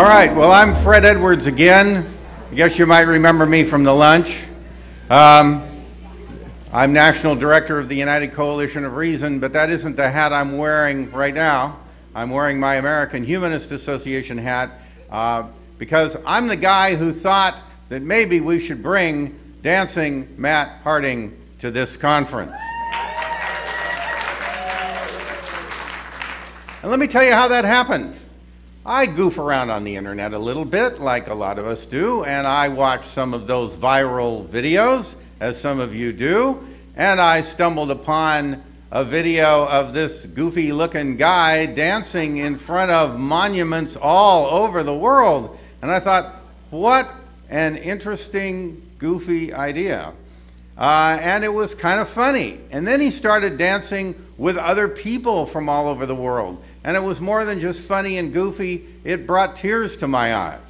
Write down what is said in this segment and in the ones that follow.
All right, well, I'm Fred Edwards again. I guess you might remember me from the lunch. Um, I'm National Director of the United Coalition of Reason, but that isn't the hat I'm wearing right now. I'm wearing my American Humanist Association hat uh, because I'm the guy who thought that maybe we should bring dancing Matt Harding to this conference. And let me tell you how that happened. I goof around on the internet a little bit, like a lot of us do, and I watch some of those viral videos, as some of you do, and I stumbled upon a video of this goofy looking guy dancing in front of monuments all over the world. And I thought, what an interesting, goofy idea. Uh, and it was kind of funny. And then he started dancing with other people from all over the world. And it was more than just funny and goofy, it brought tears to my eyes.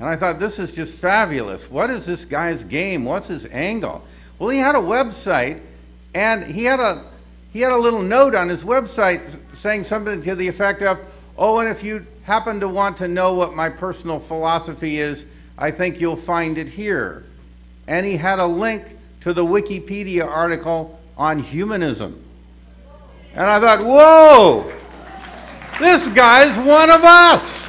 And I thought, this is just fabulous. What is this guy's game? What's his angle? Well, he had a website, and he had a, he had a little note on his website saying something to the effect of, oh, and if you happen to want to know what my personal philosophy is, I think you'll find it here. And he had a link to the Wikipedia article on humanism. And I thought, whoa, this guy's one of us.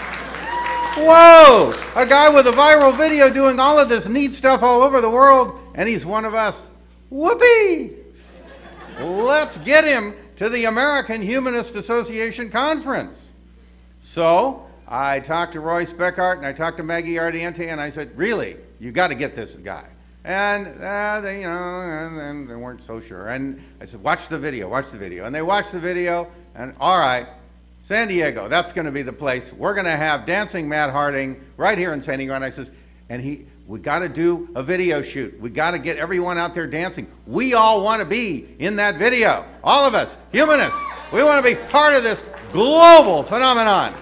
Whoa! A guy with a viral video doing all of this neat stuff all over the world, and he's one of us. Whoopee! Let's get him to the American Humanist Association conference. So I talked to Roy Speckhardt and I talked to Maggie Ardiente, and I said, Really, you got to get this guy. And uh, they, you know, and, and they weren't so sure. And I said, Watch the video, watch the video. And they watched the video, and all right, San Diego, that's going to be the place. We're going to have Dancing Matt Harding right here in San Diego. And I says, and he, we got to do a video shoot. We got to get everyone out there dancing. We all want to be in that video. All of us, humanists. We want to be part of this global phenomenon.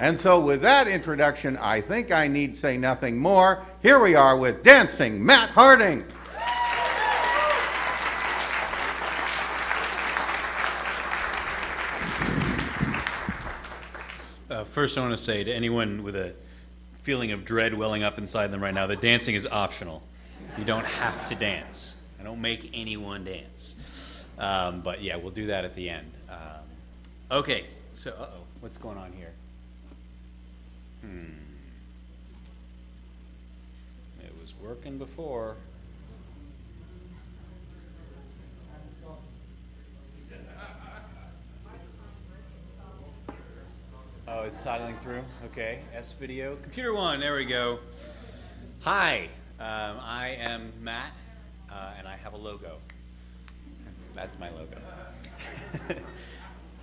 And so, with that introduction, I think I need say nothing more. Here we are with Dancing Matt Harding. Uh, first, I want to say to anyone with a feeling of dread welling up inside them right now that dancing is optional. You don't have to dance. I don't make anyone dance. Um, but yeah, we'll do that at the end. Um, okay, so, uh oh, what's going on here? Hmm. It was working before. Oh, it's sidling through. Okay, S video. Computer one, there we go. Hi, um, I am Matt, uh, and I have a logo. That's, that's my logo.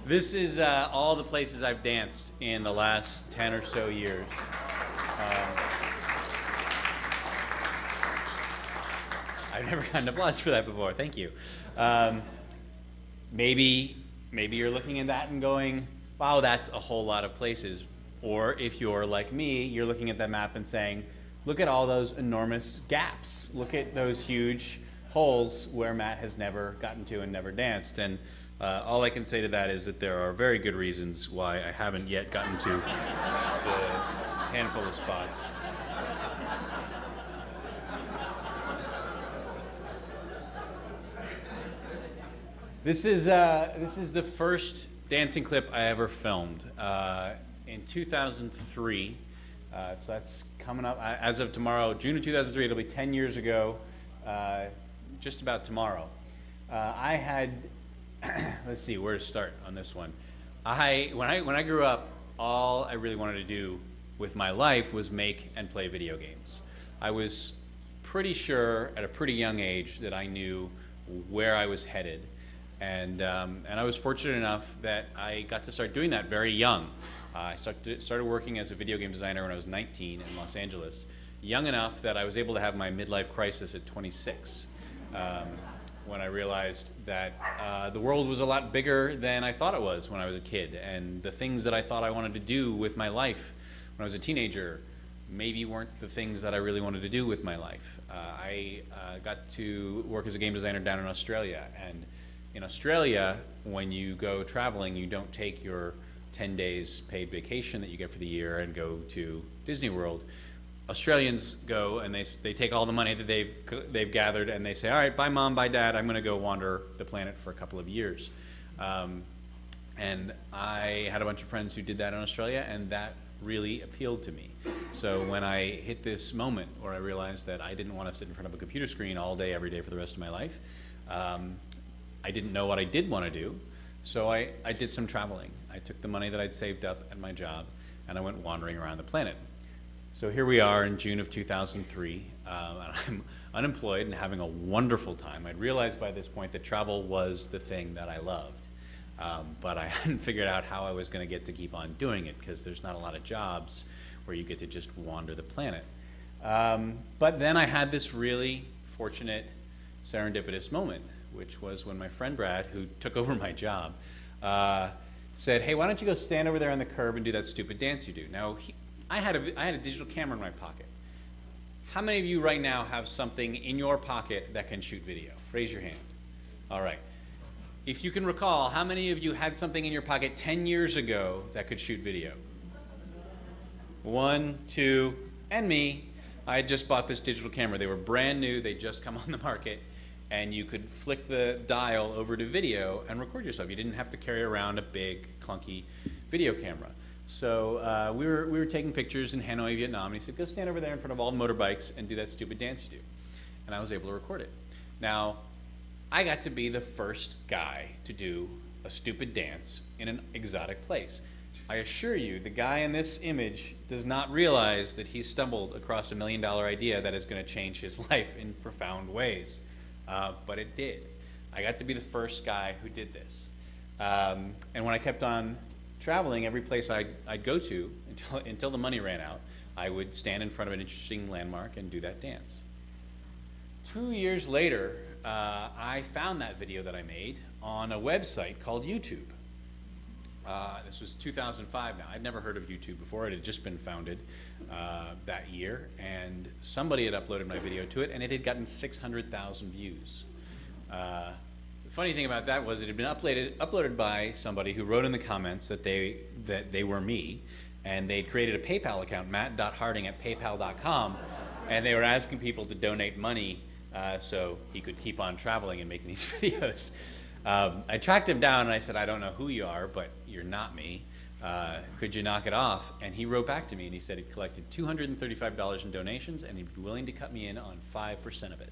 this is uh, all the places I've danced in the last 10 or so years. Um, I've never gotten applause for that before. Thank you. Um, maybe, maybe you're looking at that and going, wow, that's a whole lot of places. Or if you're like me, you're looking at that map and saying, look at all those enormous gaps. Look at those huge holes where Matt has never gotten to and never danced. And uh, all I can say to that is that there are very good reasons why I haven't yet gotten to the handful of spots. This is, uh, this is the first dancing clip I ever filmed uh, in 2003. Uh, so that's coming up as of tomorrow, June of 2003. It'll be 10 years ago, uh, just about tomorrow. Uh, I had, let's see, where to start on this one. I when I when I grew up, all I really wanted to do with my life was make and play video games. I was pretty sure at a pretty young age that I knew where I was headed and, um, and I was fortunate enough that I got to start doing that very young. Uh, I started, started working as a video game designer when I was 19 in Los Angeles, young enough that I was able to have my midlife crisis at 26 um, when I realized that uh, the world was a lot bigger than I thought it was when I was a kid, and the things that I thought I wanted to do with my life when I was a teenager maybe weren't the things that I really wanted to do with my life. Uh, I uh, got to work as a game designer down in Australia, and in Australia, when you go traveling, you don't take your 10 days paid vacation that you get for the year and go to Disney World. Australians go and they, they take all the money that they've, they've gathered and they say, all right, bye mom, bye dad, I'm going to go wander the planet for a couple of years. Um, and I had a bunch of friends who did that in Australia, and that really appealed to me. So when I hit this moment where I realized that I didn't want to sit in front of a computer screen all day, every day for the rest of my life, um, I didn't know what I did want to do. So I, I did some traveling. I took the money that I'd saved up at my job, and I went wandering around the planet. So here we are in June of 2003, uh, and I'm unemployed and having a wonderful time. I'd realized by this point that travel was the thing that I loved. Um, but I hadn't figured out how I was going to get to keep on doing it because there's not a lot of jobs where you get to just wander the planet. Um, but then I had this really fortunate serendipitous moment, which was when my friend Brad, who took over my job, uh, said, "Hey, why don't you go stand over there on the curb and do that stupid dance you do?" Now, he, I had a I had a digital camera in my pocket. How many of you right now have something in your pocket that can shoot video? Raise your hand. All right. If you can recall, how many of you had something in your pocket 10 years ago that could shoot video? One, two, and me. I had just bought this digital camera. They were brand new, they just come on the market, and you could flick the dial over to video and record yourself. You didn't have to carry around a big, clunky video camera. So uh, we, were, we were taking pictures in Hanoi, Vietnam, and he said, go stand over there in front of all the motorbikes and do that stupid dance you do. And I was able to record it. Now, I got to be the first guy to do a stupid dance in an exotic place. I assure you, the guy in this image does not realize that he stumbled across a million dollar idea that is going to change his life in profound ways. Uh, but it did. I got to be the first guy who did this. Um, and when I kept on traveling, every place I'd, I'd go to until, until the money ran out, I would stand in front of an interesting landmark and do that dance. Two years later, uh, I found that video that I made on a website called YouTube. Uh, this was 2005 now. I'd never heard of YouTube before. It had just been founded uh, that year, and somebody had uploaded my video to it, and it had gotten 600,000 views. Uh, the funny thing about that was it had been uploaded, uploaded by somebody who wrote in the comments that they, that they were me, and they'd created a PayPal account, matt.harding at paypal.com, and they were asking people to donate money uh, so he could keep on traveling and making these videos. Um, I tracked him down and I said, I don't know who you are, but you're not me. Uh, could you knock it off? And he wrote back to me and he said he'd collected $235 in donations and he'd be willing to cut me in on 5% of it.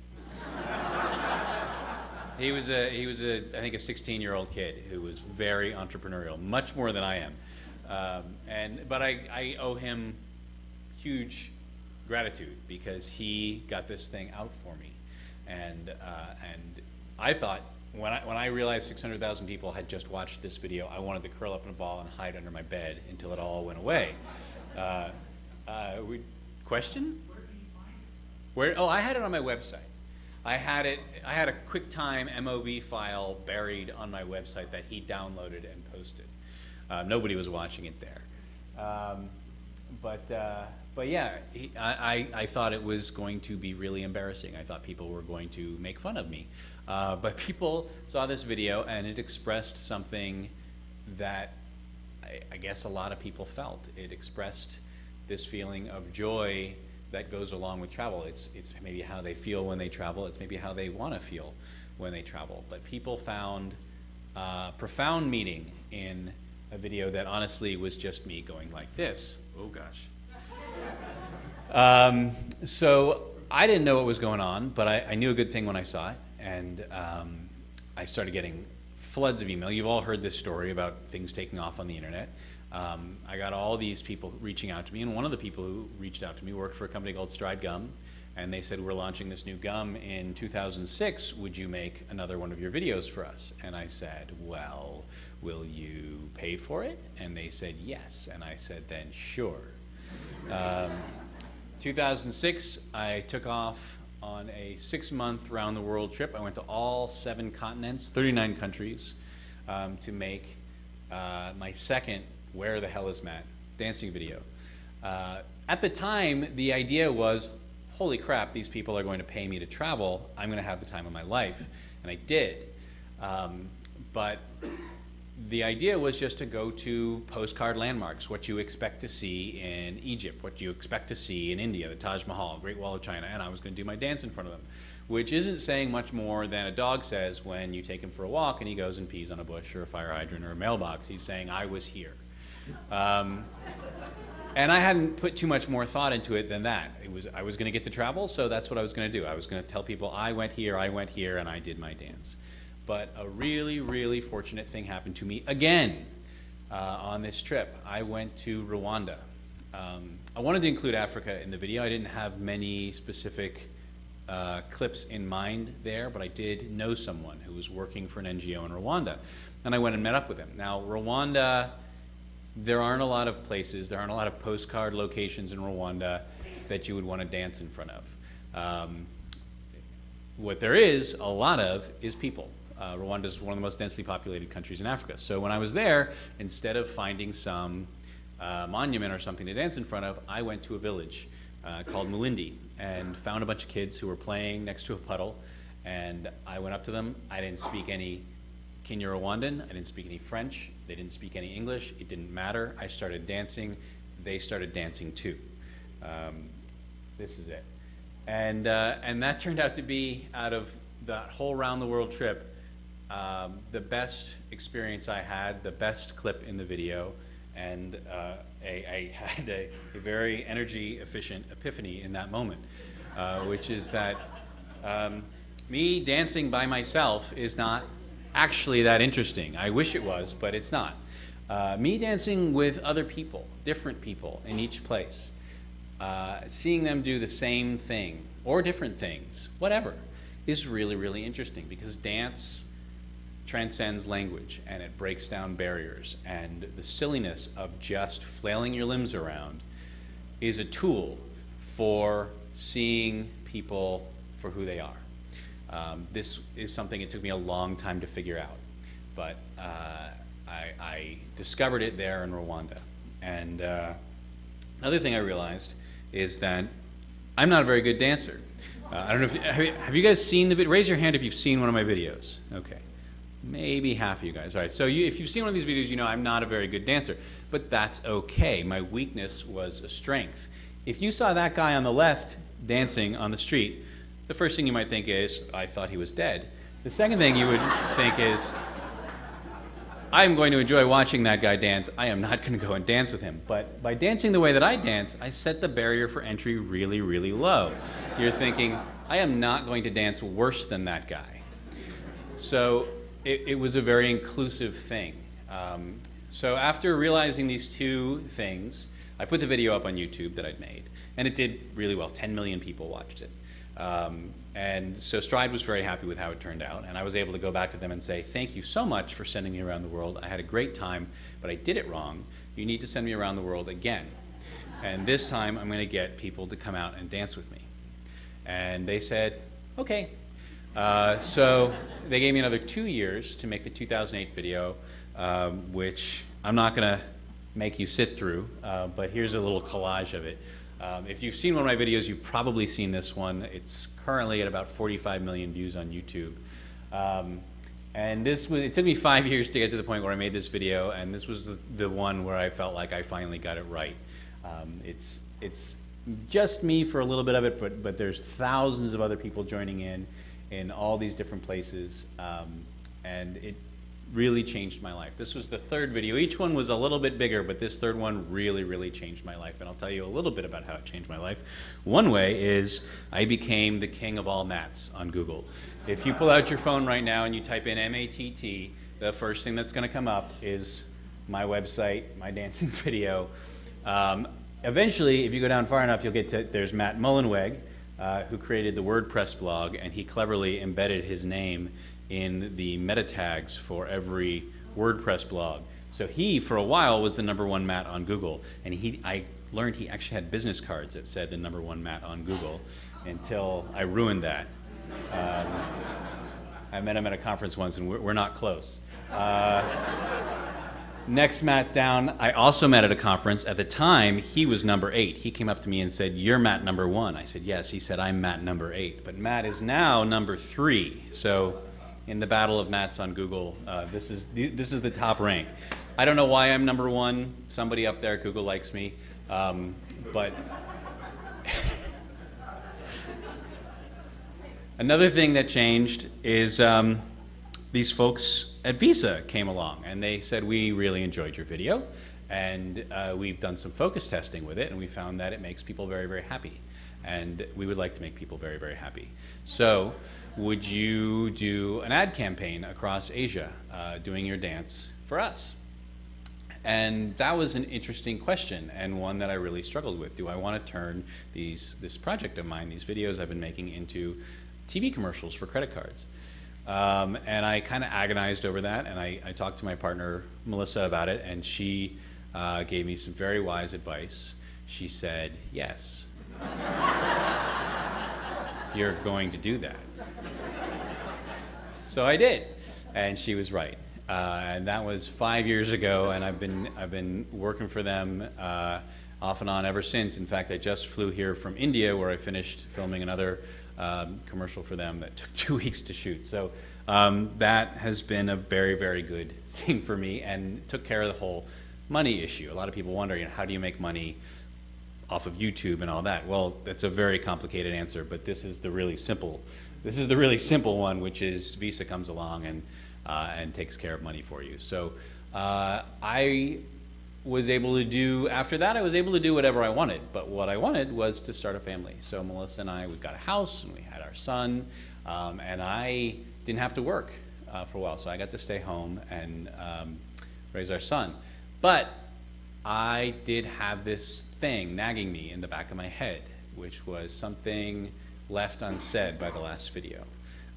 he was a, he was a, I think a 16 year old kid who was very entrepreneurial, much more than I am. Um, and, but I, I owe him huge gratitude because he got this thing out for me. And, uh, and I thought, when I, when I realized 600,000 people had just watched this video, I wanted to curl up in a ball and hide under my bed until it all went away. Uh, uh, we, question? Where? Oh, I had it on my website. I had it. I had a QuickTime MOV file buried on my website that he downloaded and posted. Uh, nobody was watching it there. Um, but uh, but yeah, he, I, I thought it was going to be really embarrassing. I thought people were going to make fun of me. Uh, but people saw this video and it expressed something that I, I, guess a lot of people felt. It expressed this feeling of joy that goes along with travel. It's, it's maybe how they feel when they travel, it's maybe how they want to feel when they travel. But people found uh, profound meaning in a video that honestly was just me going like this. Oh gosh. Um, so I didn't know what was going on, but I, I knew a good thing when I saw it, and um, I started getting floods of email. You've all heard this story about things taking off on the internet. Um, I got all these people reaching out to me, and one of the people who reached out to me worked for a company called Stride Gum, and they said, We're launching this new gum in 2006. Would you make another one of your videos for us? And I said, Well, will you pay for it? And they said, Yes. And I said, Then sure. Um, 2006, I took off on a six month round the world trip. I went to all seven continents, 39 countries, um, to make uh, my second Where the Hell is Matt dancing video. Uh, at the time, the idea was holy crap, these people are going to pay me to travel. I'm going to have the time of my life. And I did. Um, but the idea was just to go to postcard landmarks, what you expect to see in Egypt, what you expect to see in India, the Taj Mahal, Great Wall of China, and I was going to do my dance in front of them, which isn't saying much more than a dog says when you take him for a walk and he goes and pees on a bush or a fire hydrant or a mailbox. He's saying, I was here. Um, and I hadn't put too much more thought into it than that. It was I was going to get to travel, so that's what I was going to do. I was going to tell people I went here, I went here, and I did my dance. But a really, really fortunate thing happened to me again uh, on this trip. I went to Rwanda. Um, I wanted to include Africa in the video. I didn't have many specific uh, clips in mind there, but I did know someone who was working for an NGO in Rwanda. And I went and met up with him. Now, Rwanda, there aren't a lot of places, there aren't a lot of postcard locations in Rwanda that you would want to dance in front of. Um, what there is a lot of is people. Uh, Rwanda is one of the most densely populated countries in Africa. So when I was there, instead of finding some uh, monument or something to dance in front of, I went to a village uh, called Mulindi and found a bunch of kids who were playing next to a puddle. And I went up to them. I didn't speak any Kinyarwanda. I didn't speak any French. They didn't speak any English. It didn't matter. I started dancing. They started dancing too. Um, this is it. And, uh, and that turned out to be, out of that whole round the world trip, um, the best experience I had, the best clip in the video, and uh, I, I, had a, a, very energy efficient epiphany in that moment, uh, which is that um, me dancing by myself is not actually that interesting. I wish it was, but it's not. Uh, me dancing with other people, different people in each place, uh, seeing them do the same thing or different things, whatever, is really, really interesting because dance transcends language and it breaks down barriers. And the silliness of just flailing your limbs around is a tool for seeing people for who they are. Um, this is something it took me a long time to figure out, but uh, I, I, discovered it there in Rwanda. And uh, another thing I realized is that I'm not a very good dancer. Uh, I don't know if have you, guys seen the? Raise your hand if you've seen one of my videos. Okay maybe half of you guys. All right, so you, if you've seen one of these videos, you know I'm not a very good dancer, but that's okay. My weakness was a strength. If you saw that guy on the left dancing on the street, the first thing you might think is, I thought he was dead. The second thing you would think is, I'm going to enjoy watching that guy dance. I am not going to go and dance with him. But by dancing the way that I dance, I set the barrier for entry really, really low. You're thinking, I am not going to dance worse than that guy. So it, it was a very inclusive thing. Um, so after realizing these two things, I put the video up on YouTube that I'd made, and it did really well. 10 million people watched it. Um, and so Stride was very happy with how it turned out, and I was able to go back to them and say, thank you so much for sending me around the world. I had a great time, but I did it wrong. You need to send me around the world again. And this time I'm going to get people to come out and dance with me. And they said, okay, uh, so they gave me another two years to make the 2008 video, um, which I'm not going to make you sit through, uh, but here's a little collage of it. Um, if you've seen one of my videos, you've probably seen this one. It's currently at about 45 million views on YouTube. Um, and this was, it took me five years to get to the point where I made this video, and this was the, the one where I felt like I finally got it right. Um, it's, it's just me for a little bit of it, but, but there's thousands of other people joining in in all these different places, um, and it really changed my life. This was the third video. Each one was a little bit bigger, but this third one really, really changed my life, and I'll tell you a little bit about how it changed my life. One way is I became the king of all mats on Google. If you pull out your phone right now and you type in M-A-T-T, the first thing that's going to come up is my website, my dancing video. Um, eventually, if you go down far enough, you'll get to, there's Matt Mullenweg, uh, who created the WordPress blog, and he cleverly embedded his name in the meta tags for every WordPress blog. So he, for a while, was the number one Matt on Google, and he, I learned he actually had business cards that said the number one Matt on Google until I ruined that. Um, I met him at a conference once, and we're, we're not close. Uh, Next Matt down, I also met at a conference. At the time, he was number eight. He came up to me and said, You're Matt number one. I said, Yes. He said, I'm Matt number eight. But Matt is now number three. So in the battle of Mats on Google. Uh, this is the, this is the top rank. I don't know why I'm number one. Somebody up there at Google likes me, um, but. Another thing that changed is um, these folks at Visa came along and they said, We really enjoyed your video and uh, we've done some focus testing with it and we found that it makes people very, very happy. And we would like to make people very, very happy. So, would you do an ad campaign across Asia uh, doing your dance for us? And that was an interesting question and one that I really struggled with. Do I want to turn these, this project of mine, these videos I've been making, into TV commercials for credit cards. Um, and I kind of agonized over that, and I, I, talked to my partner Melissa about it, and she uh, gave me some very wise advice. She said, "Yes, you're going to do that." So I did, and she was right. Uh, and that was five years ago, and I've been I've been working for them uh, off and on ever since. In fact, I just flew here from India, where I finished filming another um, commercial for them that took two weeks to shoot. So um, that has been a very, very good thing for me and took care of the whole money issue. A lot of people wonder, you know, how do you make money off of YouTube and all that? Well, that's a very complicated answer, but this is the really simple. This is the really simple one, which is Visa comes along and uh, and takes care of money for you. So uh, I was able to do after that i was able to do whatever i wanted. But what i wanted was to start a family. So melissa and i we got a house and we had our son um, and i didn't have to work uh, for a while. So i got to stay home and um, raise our son. But i did have this thing nagging me in the back of my head which was something left unsaid by the last video.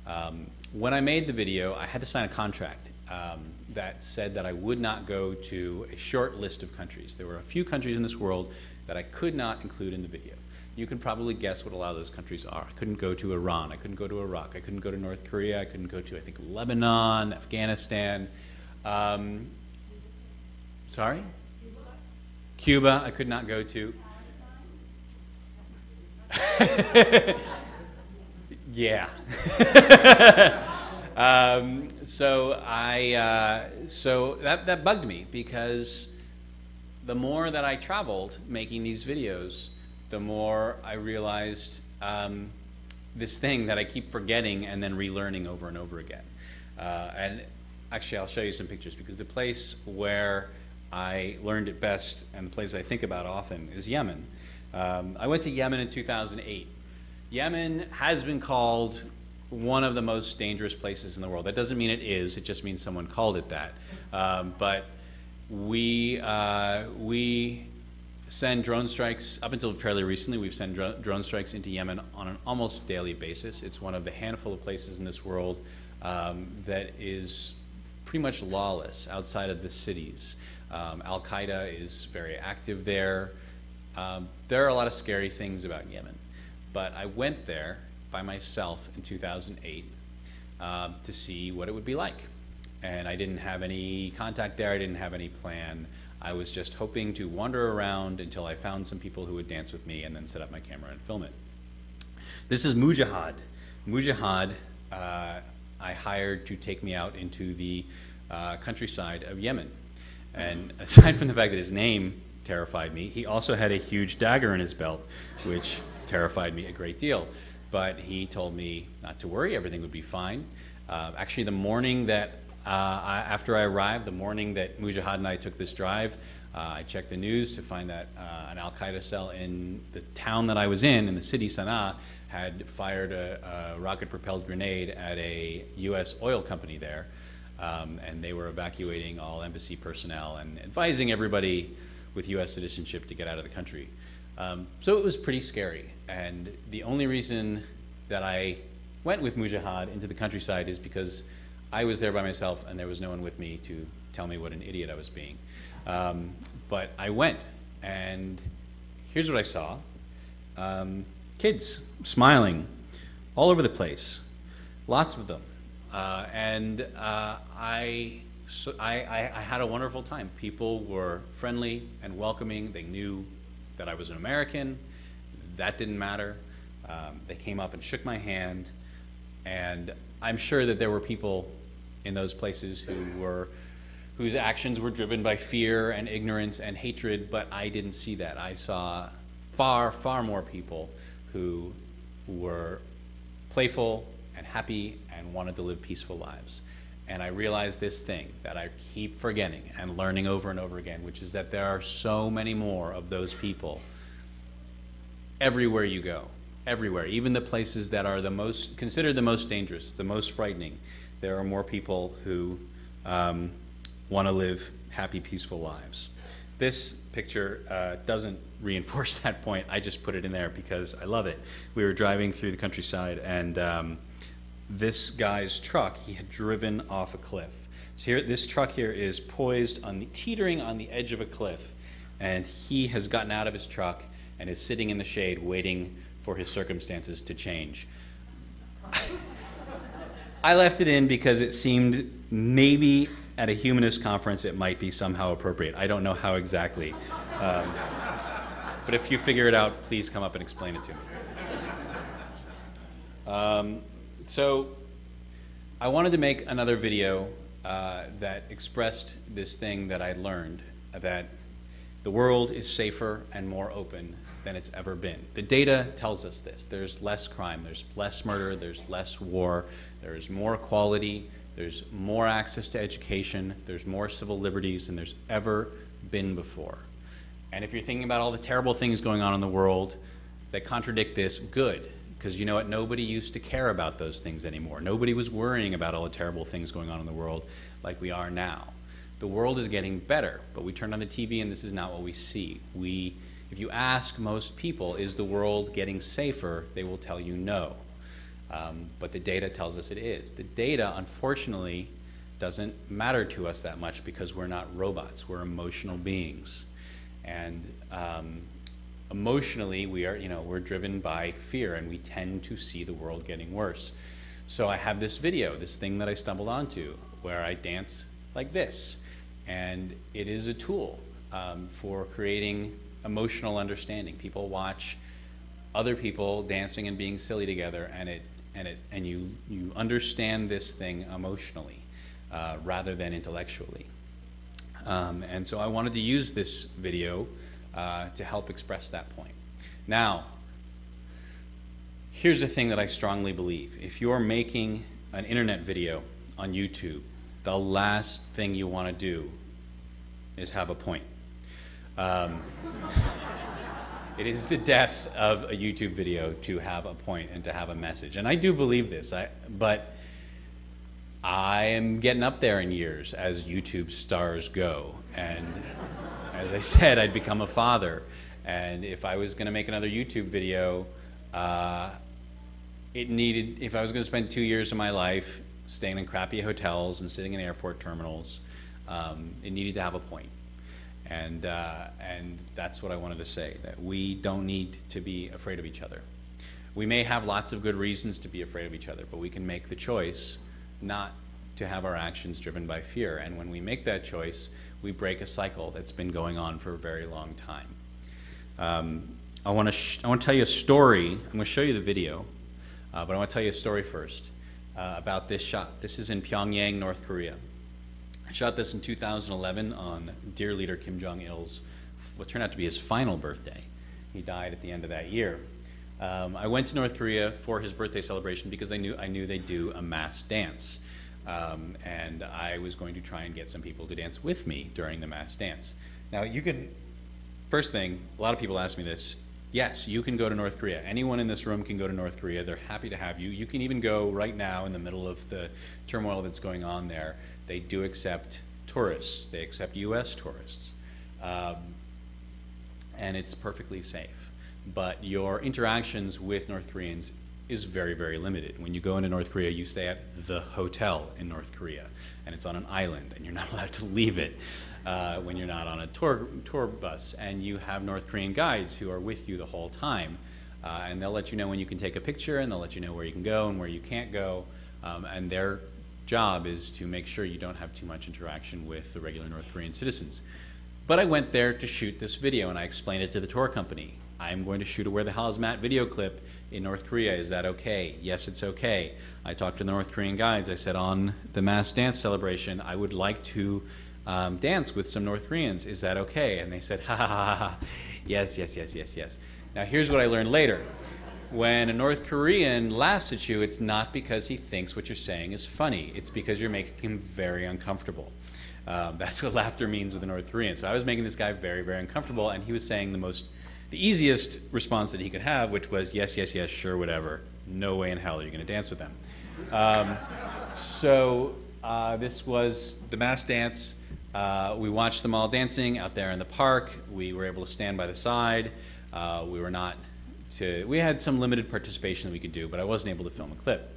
Um, when i made the video i had to sign a contract um, that said that I would not go to a short list of countries. There were a few countries in this world that I could not include in the video. You can probably guess what a lot of those countries are. I couldn't go to Iran. I couldn't go to Iraq. I couldn't go to North Korea. I couldn't go to, I think, Lebanon, Afghanistan. Um, sorry? Cuba, I could not go to. yeah. Um, so I, uh, so that, that bugged me because the more that I traveled making these videos, the more I realized um, this thing that I keep forgetting and then relearning over and over again. Uh, and actually, I'll show you some pictures because the place where I learned it best and the place I think about often is Yemen. Um, I went to Yemen in 2008. Yemen has been called one of the most dangerous places in the world. That doesn't mean it is, it just means someone called it that. Um, but we, uh, we send drone strikes, up until fairly recently, we've sent dr drone strikes into Yemen on an almost daily basis. It's one of the handful of places in this world um, that is pretty much lawless outside of the cities. Um, Al Qaeda is very active there. Um, there are a lot of scary things about Yemen. But I went there by myself in 2008 uh, to see what it would be like. And I didn't have any contact there, I didn't have any plan. I was just hoping to wander around until I found some people who would dance with me and then set up my camera and film it. This is Mujahid. Mujahid, uh, I hired to take me out into the uh, countryside of Yemen. And aside from the fact that his name terrified me, he also had a huge dagger in his belt, which terrified me a great deal but he told me not to worry, everything would be fine. Uh, actually, the morning that, uh, I, after I arrived, the morning that Mujahid and I took this drive, uh, I checked the news to find that uh, an Al Qaeda cell in the town that I was in, in the city Sana'a, had fired a, a rocket propelled grenade at a U.S. oil company there. Um, and they were evacuating all embassy personnel and advising everybody with U.S. citizenship to get out of the country. Um, so it was pretty scary. And the only reason that I went with Mujahid into the countryside is because I was there by myself and there was no one with me to tell me what an idiot I was being. Um, but I went, and here's what I saw um, kids smiling all over the place, lots of them. Uh, and uh, I, so I, I, I had a wonderful time. People were friendly and welcoming, they knew that I was an American. That didn't matter. Um, they came up and shook my hand, and I'm sure that there were people in those places who were whose actions were driven by fear and ignorance and hatred, but I didn't see that. I saw far, far more people who were playful and happy and wanted to live peaceful lives. And I realized this thing that I keep forgetting and learning over and over again, which is that there are so many more of those people everywhere you go, everywhere, even the places that are the most considered the most dangerous, the most frightening. There are more people who um, want to live happy, peaceful lives. This picture uh, doesn't reinforce that point. I just put it in there because I love it. We were driving through the countryside, and um, this guy's truck, he had driven off a cliff. So here, this truck here is poised on the teetering on the edge of a cliff, and he has gotten out of his truck and is sitting in the shade waiting for his circumstances to change. I left it in because it seemed maybe at a humanist conference it might be somehow appropriate. I don't know how exactly. Um, but if you figure it out, please come up and explain it to me. Um, so I wanted to make another video uh, that expressed this thing that I learned that the world is safer and more open than it's ever been. The data tells us this. There's less crime, there's less murder, there's less war, there's more equality, there's more access to education, there's more civil liberties than there's ever been before. And if you're thinking about all the terrible things going on in the world that contradict this, good. Because you know what? Nobody used to care about those things anymore. Nobody was worrying about all the terrible things going on in the world like we are now. The world is getting better, but we turn on the TV and this is not what we see. We if you ask most people, is the world getting safer, they will tell you no. Um, but the data tells us it is. The data, unfortunately, doesn't matter to us that much because we're not robots, we're emotional beings. And um, emotionally, we are, you know, we're driven by fear and we tend to see the world getting worse. So I have this video, this thing that I stumbled onto, where I dance like this. And it is a tool um, for creating emotional understanding. People watch other people dancing and being silly together, and it and it and you you understand this thing emotionally uh, rather than intellectually. Um, and so I wanted to use this video uh, to help express that point. Now, here's the thing that I strongly believe: if you're making an internet video on YouTube, the last thing you want to do is have a point. Um, it is the death of a YouTube video to have a point and to have a message. And I do believe this, I, but I am getting up there in years as YouTube stars go. And as I said, I'd become a father. And if I was going to make another YouTube video, uh, it needed, if I was going to spend two years of my life staying in crappy hotels and sitting in airport terminals, um, it needed to have a point. And, uh, and that's what I wanted to say, that we don't need to be afraid of each other. We may have lots of good reasons to be afraid of each other, but we can make the choice not to have our actions driven by fear. And when we make that choice, we break a cycle that's been going on for a very long time. Um, I want to I want to tell you a story. I'm going to show you the video, uh, but I want to tell you a story first uh, about this shot. This is in Pyongyang, North Korea. I shot this in 2011 on dear leader Kim Jong il's, what turned out to be his final birthday. He died at the end of that year. Um, I went to North Korea for his birthday celebration because I knew, I knew they'd do a mass dance. Um, and I was going to try and get some people to dance with me during the mass dance. Now, you can, first thing, a lot of people ask me this. Yes, you can go to North Korea. Anyone in this room can go to North Korea. They're happy to have you. You can even go right now in the middle of the turmoil that's going on there they do accept tourists. They accept U.S. tourists. Um, and it's perfectly safe. But your interactions with North Koreans is very, very limited. When you go into North Korea, you stay at the hotel in North Korea, and it's on an island, and you're not allowed to leave it uh, when you're not on a tour, tour bus. And you have North Korean guides who are with you the whole time, uh, and they'll let you know when you can take a picture, and they'll let you know where you can go and where you can't go. Um, and they're job is to make sure you don't have too much interaction with the regular North Korean citizens. But I went there to shoot this video, and I explained it to the tour company. I'm going to shoot a Where the Hell is Matt video clip in North Korea. Is that okay? Yes, it's okay. I talked to the North Korean guides. I said, on the mass dance celebration, I would like to um, dance with some North Koreans. Is that okay? And they said, ha ha ha ha. Yes, yes, yes, yes, yes. Now, here's what I learned later. When a North Korean laughs at you, it's not because he thinks what you're saying is funny. It's because you're making him very uncomfortable. Um, that's what laughter means with a North Korean. So I was making this guy very, very uncomfortable, and he was saying the most, the easiest response that he could have, which was yes, yes, yes, sure, whatever. No way in hell are you going to dance with them. Um, so uh, this was the mass dance. Uh, we watched them all dancing out there in the park. We were able to stand by the side. Uh, we were not to, we had some limited participation that we could do, but I wasn't able to film a clip.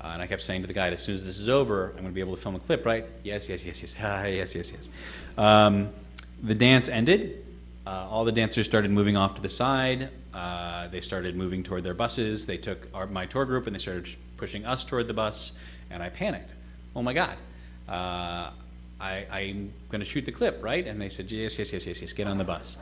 Uh, and I kept saying to the guide, as soon as this is over, I'm going to be able to film a clip, right? Yes, yes, yes, yes, yes, yes, yes. Um, the dance ended. Uh, all the dancers started moving off to the side. Uh, they started moving toward their buses. They took our, my tour group and they started pushing us toward the bus, and I panicked. Oh my God. Uh, I, I'm going to shoot the clip, right? And they said, yes, yes, yes, yes, yes, get on the bus.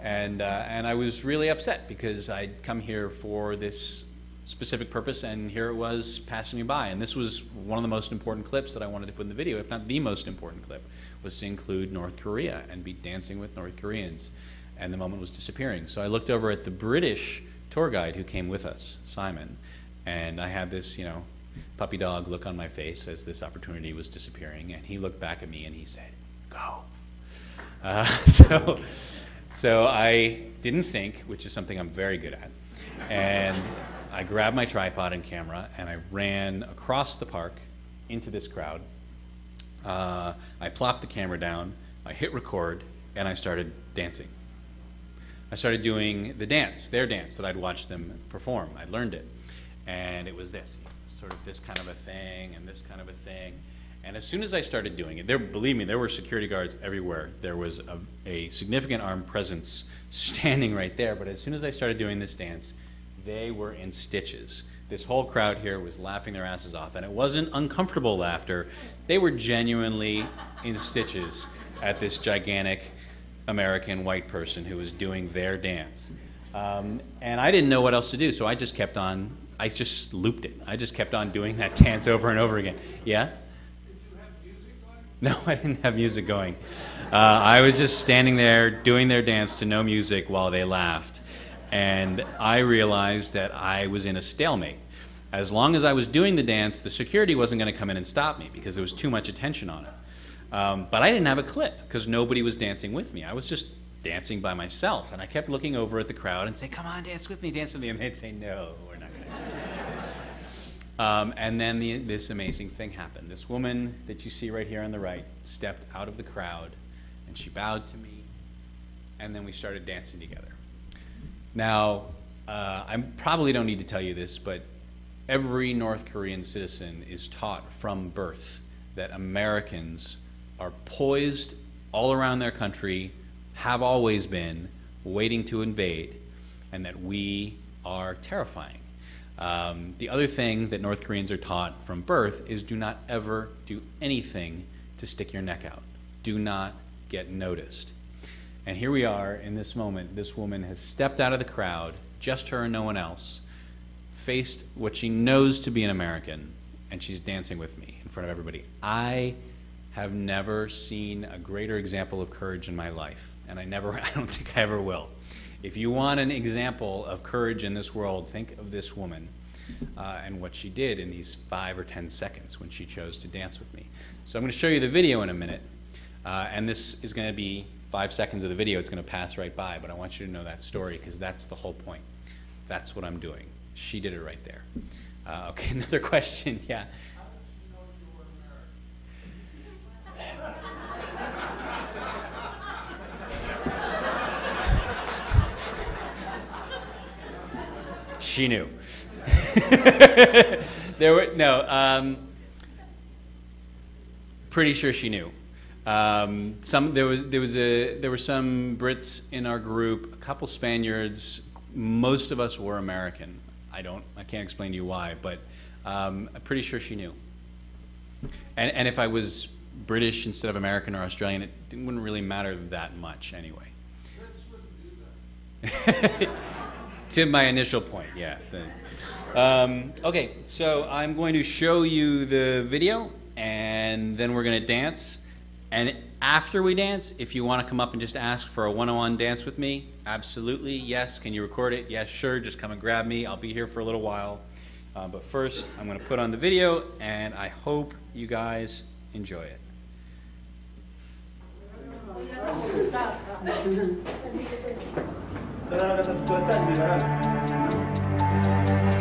And, uh, and I was really upset because I'd come here for this specific purpose, and here it was passing me by. And this was one of the most important clips that I wanted to put in the video, if not the most important clip, was to include North Korea and be dancing with North Koreans. And the moment was disappearing. So I looked over at the British tour guide who came with us, Simon, and I had this, you know, puppy dog look on my face as this opportunity was disappearing. And he looked back at me and he said, Go. Uh, so. So I didn't think, which is something I'm very good at. And I grabbed my tripod and camera and I ran across the park into this crowd. Uh, I plopped the camera down, I hit record, and I started dancing. I started doing the dance, their dance that I'd watched them perform. I learned it. And it was this sort of this kind of a thing and this kind of a thing. And as soon as I started doing it, there, believe me, there were security guards everywhere. There was a, a, significant armed presence standing right there. But as soon as I started doing this dance, they were in stitches. This whole crowd here was laughing their asses off. And it wasn't uncomfortable laughter, they were genuinely in stitches at this gigantic American white person who was doing their dance. Um, and I didn't know what else to do, so I just kept on, I just looped it. I just kept on doing that dance over and over again. Yeah? No, I didn't have music going. Uh, I was just standing there doing their dance to no music while they laughed. And I realized that I was in a stalemate. As long as I was doing the dance, the security wasn't going to come in and stop me because there was too much attention on it. Um, but I didn't have a clip because nobody was dancing with me. I was just dancing by myself. And I kept looking over at the crowd and say, Come on, dance with me, dance with me. And they'd say, No, we're not going to dance. Um, and then the, this amazing thing happened. This woman that you see right here on the right stepped out of the crowd and she bowed to me, and then we started dancing together. Now, uh, I probably don't need to tell you this, but every North Korean citizen is taught from birth that Americans are poised all around their country, have always been, waiting to invade, and that we are terrifying. Um, the other thing that North Koreans are taught from birth is do not ever do anything to stick your neck out. Do not get noticed. And here we are in this moment. This woman has stepped out of the crowd, just her and no one else, faced what she knows to be an American, and she's dancing with me in front of everybody. I have never seen a greater example of courage in my life, and I never, I don't think I ever will. If you want an example of courage in this world, think of this woman uh, and what she did in these five or ten seconds when she chose to dance with me. So I'm going to show you the video in a minute, uh, and this is going to be five seconds of the video. It's going to pass right by, but I want you to know that story because that's the whole point. That's what I'm doing. She did it right there. Uh, okay, another question. Yeah. she knew. there were no. Um, pretty sure she knew. Um, some there was there was a there were some Brits in our group, a couple Spaniards. Most of us were American. I don't I can't explain to you why, but um, I'm pretty sure she knew. And and if I was British instead of American or Australian, it wouldn't really matter that much anyway. to my initial point, yeah. Um, okay, so I'm going to show you the video and then we're going to dance. And after we dance, if you want to come up and just ask for a one on one dance with me, absolutely, yes. Can you record it? Yes, sure. Just come and grab me. I'll be here for a little while. Uh, but first, I'm going to put on the video, and I hope you guys enjoy it.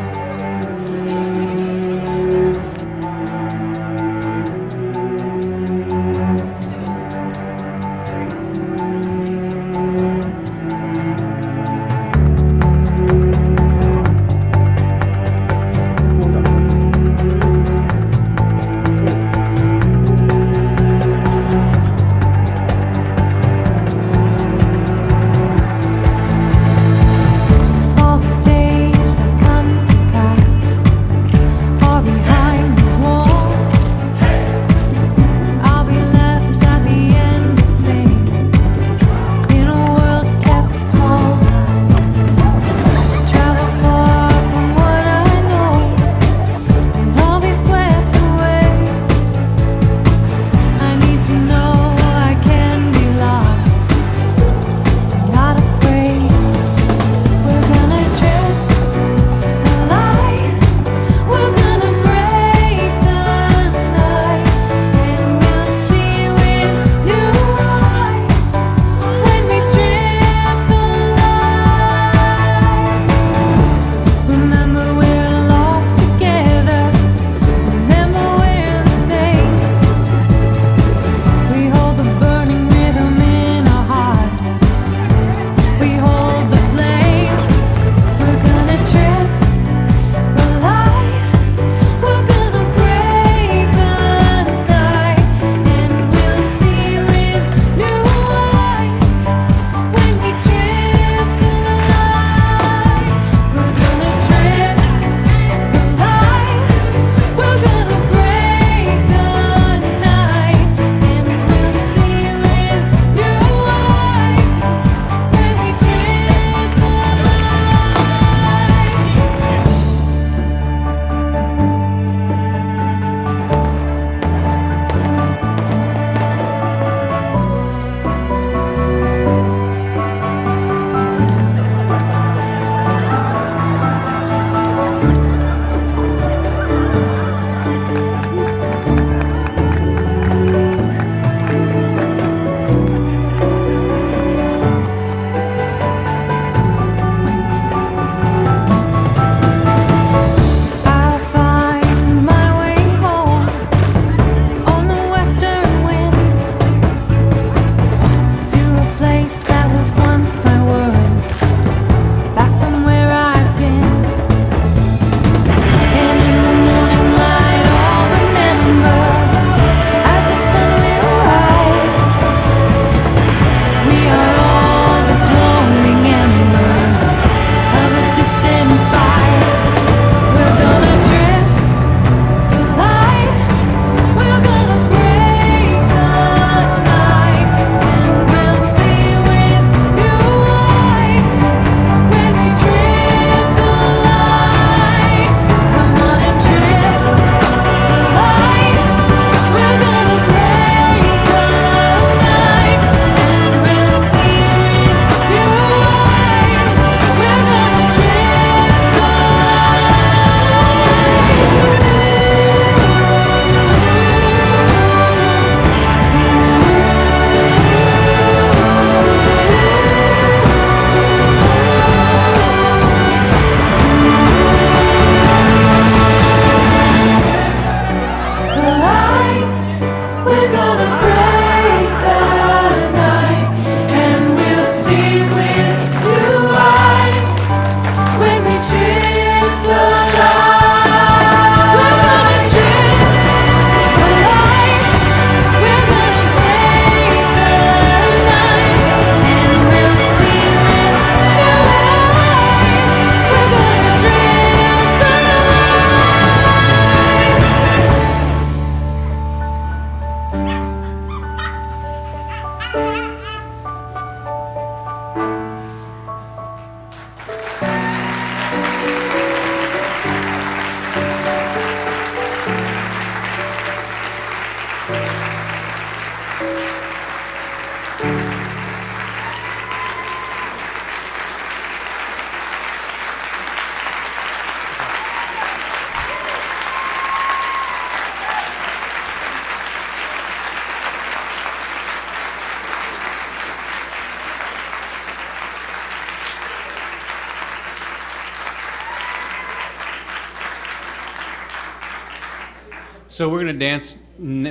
So we're going to dance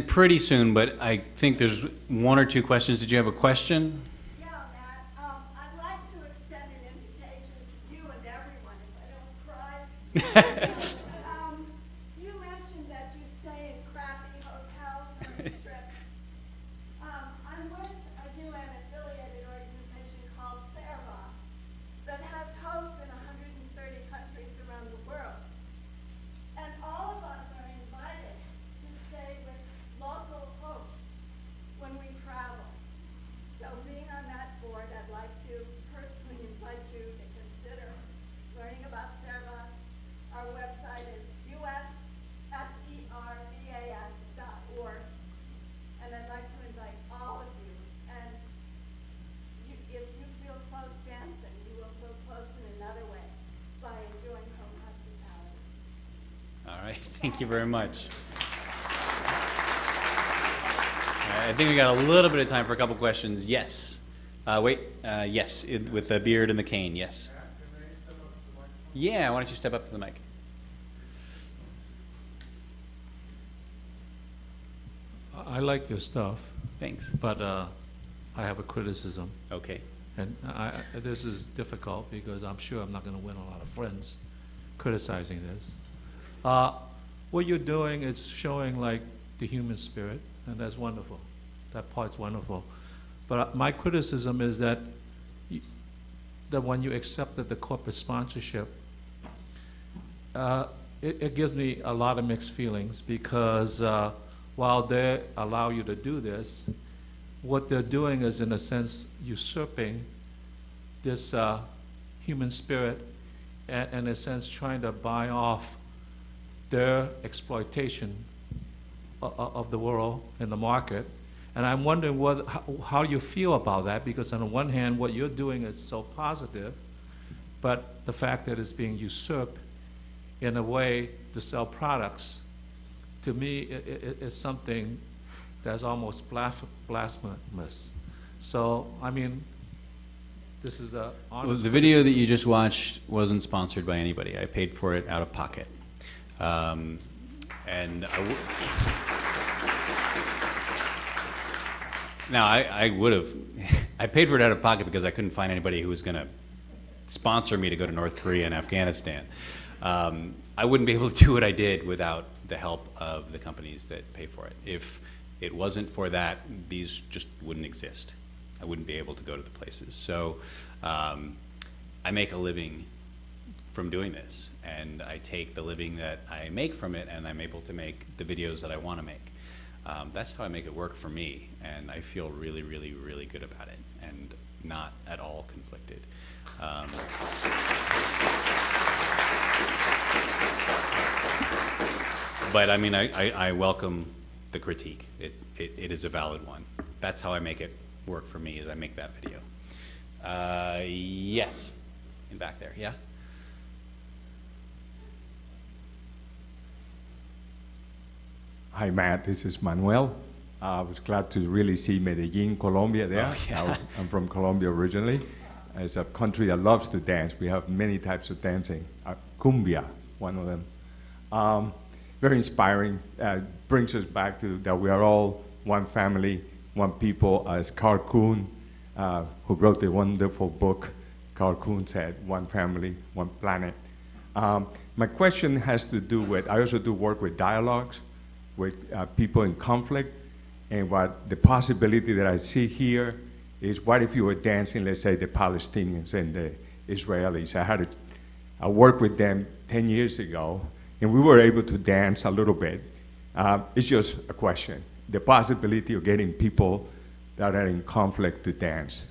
pretty soon, but I think there's one or two questions. Did you have a question? Yeah, Matt, um, I'd like to extend an invitation to you and everyone, if I don't cry. Um, you mentioned that you stay in crappy hotels on the strip. Um, I'm with a UN affiliated organization called Servas that has hosts in hundred and thirty countries around the world. And all of us are invited to stay with local hosts when we travel. So being on that board, I'd like to personally invite you to consider learning about Servas. Our website is usservas.org. And I'd like to invite all of you. And you, if you feel close dancing, you will feel close in another way by enjoying home hospitality. All right, thank you very much. I think we got a little bit of time for a couple questions. Yes. Uh, wait, uh, yes, it- with the beard and the cane, yes. Yeah, why don't you step up to the mic? I like your stuff, Thanks. but uh, I have a criticism. Okay. And I, I- this is difficult because I'm sure I'm not going to win a lot of friends criticizing this. What you're doing is showing like the human spirit, and that's wonderful. That part's wonderful. But uh, my criticism is that y- that when you accepted the corporate sponsorship, uh, it, it gives me a lot of mixed feelings because uh, while they allow you to do this, what they're doing is, in a sense, usurping this uh, human spirit and, in a sense, trying to buy off their exploitation o- o- of the world and the market. And I'm wondering what, how, how you feel about that because, on the one hand, what you're doing is so positive, but the fact that it's being usurped in a way to sell products, to me, is something that's almost blas- blasphemous. So, I mean, this is a Well, the video that you just watched wasn't sponsored by anybody. I paid for it out of pocket. Um, and I w- now I, I would have, I paid for it out of pocket because I couldn't find anybody who was going to sponsor me to go to North Korea and Afghanistan. Um, I wouldn't be able to do what I did without the help of the companies that pay for it. If it wasn't for that, these just wouldn't exist. I wouldn't be able to go to the places. So um, I make a living from doing this, and I take the living that I make from it, and I'm able to make the videos that I want to make. Um, that's how I make it work for me, and I feel really, really, really good about it, and not at all conflicted. Um, but I mean, I, I, I welcome the critique. It, it, it is a valid one. That's how I make it work for me. Is I make that video. Uh, yes, in back there. Yeah. Hi, Matt. This is Manuel. Uh, I was glad to really see Medellin, Colombia there. Oh, yeah. I'm from Colombia originally. It's a country that loves to dance. We have many types of dancing. Uh, cumbia, one of them. Um, very inspiring. Uh, brings us back to that we are all one family, one people. As Carl Kuhn, uh, who wrote the wonderful book, Carl Kuhn said, "One family, one planet." Um, my question has to do with. I also do work with dialogues, with uh, people in conflict, and what the possibility that I see here is what if you were dancing, let's say, the Palestinians and the Israelis. I had a, I worked with them 10 years ago, and we were able to dance a little bit. Uh, it's just a question. The possibility of getting people that are in conflict to dance.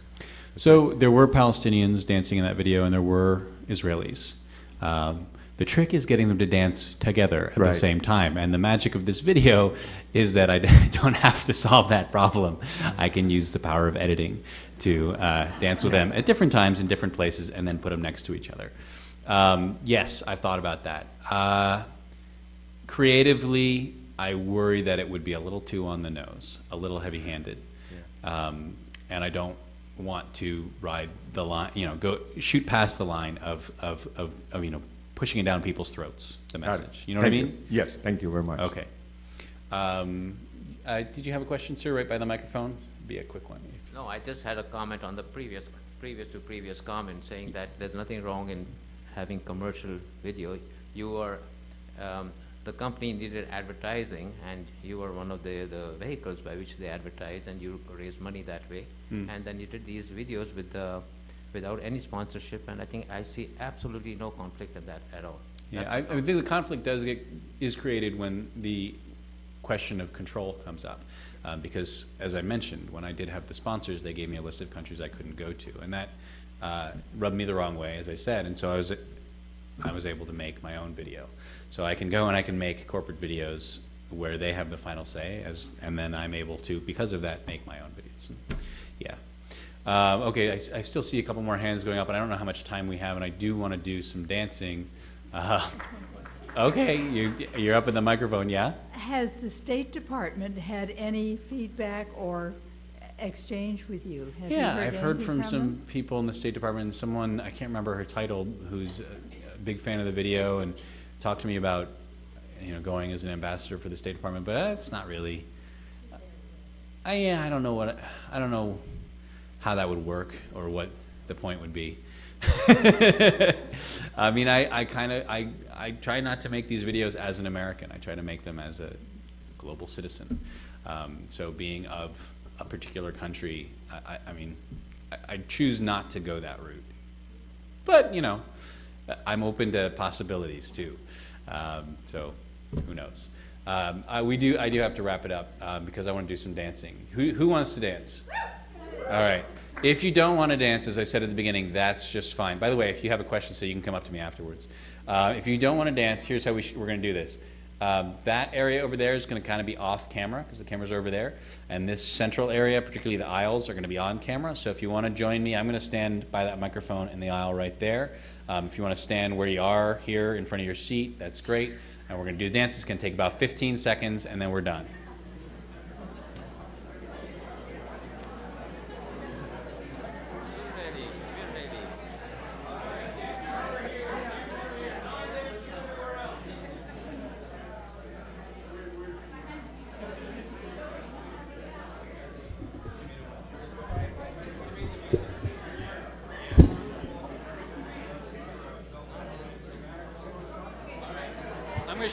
So there were Palestinians dancing in that video, and there were Israelis. Um, the trick is getting them to dance together at the same time. And the magic of this video is that I don't have to solve that problem. I can use the power of editing to uh, dance with them at different times in different places and then put them next to each other. Um, yes, I've thought about that. Uh, creatively, I worry that it would be a little too on the nose, a little heavy handed. Um, and I don't want to ride the line, you know, go shoot past the line of, of, of, of you know, pushing it down people's throats, the message. You know Thank what I mean? Yes, thank you very much. Okay. Um, uh, did you have a question, sir, right by the microphone? Be a quick one. No, I just had a comment on the previous, previous to previous comment, saying that there's nothing wrong in having commercial video. You are, um, the company needed advertising, and you were one of the, the vehicles by which they advertised, and you raised money that way. Hmm. And then you did these videos with, uh, without any sponsorship, and I think I see absolutely no conflict in that at all. Yeah, I, I think the conflict does get, is created when the question of control comes up. Um, because, as I mentioned, when I did have the sponsors, they gave me a list of countries I couldn't go to. And that uh, rubbed me the wrong way, as I said. And so I was, I was able to make my own video. So I can go and I can make corporate videos where they have the final say, as, and then I'm able to, because of that, make my own videos. Yeah. Um, okay, I, I still see a couple more hands going up, and I don't know how much time we have, and I do want to do some dancing. Uh, okay, you, you're up in the microphone, yeah? Has the State Department had any feedback or exchange with you? Have you Yeah, I've heard from some them? people in the State Department, and someone, I can't remember her title, who's a a big fan of the video and talked to me about, you know, going as an ambassador for the State Department, but that's not really, I, yeah, I don't know what, I don't know how that would work or what the point would be. I mean, I, I kind of, I, I try not to make these videos as an American. I try to make them as a global citizen. Um, so being of a particular country, I, I, I mean, I, I choose not to go that route. But, you know, I'm open to possibilities too. Um, so who knows? Um, I, we do, I do have to wrap it up um, because I want to do some dancing. Who, who wants to dance? All right. If you don't want to dance, as I said at the beginning, that's just fine. By the way, if you have a question, so you can come up to me afterwards. Uh, if you don't want to dance, here's how we we're going to do this. Um, that area over there is going to kind of be off camera because the cameras are over there. And this central area, particularly the aisles, are going to be on camera. So if you want to join me, I'm going to stand by that microphone in the aisle right there. Um, if you want to stand where you are here in front of your seat, that's great. And we're going to do the dance. It's going to take about 15 seconds, and then we're done.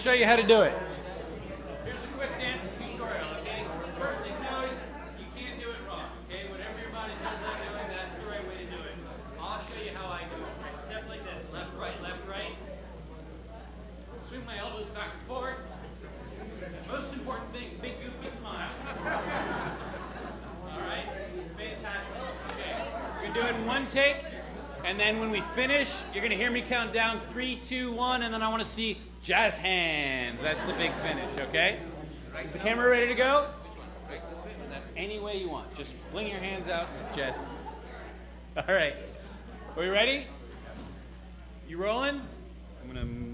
To show you how to do it. Here's a quick dance tutorial, okay? First thing is you can't do it wrong, okay? Whatever your body feels like doing, that's the right way to do it. I'll show you how I do it. I step like this, left, right, left, right. Swing my elbows back and forth. Most important thing, big goofy smile. All right? Fantastic. Okay. We're gonna do it in one take. And then when we finish, you're gonna hear me count down three, two, one, and then I wanna see jazz hands. That's the big finish, okay? Is the camera ready to go? Any way you want. Just fling your hands out, jazz. All right. Are we ready? You rolling? I'm gonna. Rolling?